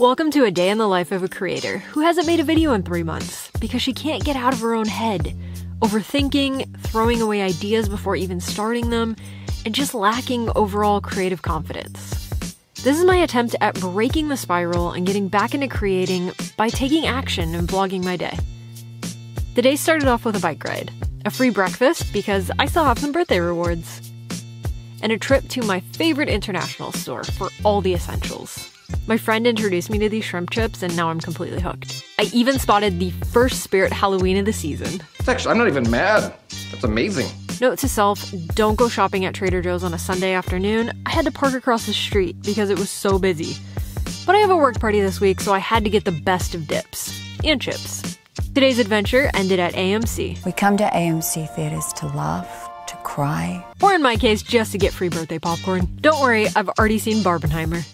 Welcome to a day in the life of a creator who hasn't made a video in three months because she can't get out of her own head, overthinking, throwing away ideas before even starting them, and just lacking overall creative confidence. This is my attempt at breaking the spiral and getting back into creating by taking action and vlogging my day. The day started off with a bike ride, a free breakfast because I still have some birthday rewards, and a trip to my favorite international store for all the essentials. My friend introduced me to these shrimp chips, and now I'm completely hooked. I even spotted the first Spirit Halloween of the season. It's actually, I'm not even mad. That's amazing. Note to self don't go shopping at Trader Joe's on a Sunday afternoon. I had to park across the street because it was so busy. But I have a work party this week, so I had to get the best of dips and chips. Today's adventure ended at AMC. We come to AMC theaters to laugh, to cry. Or in my case, just to get free birthday popcorn. Don't worry, I've already seen Barbenheimer.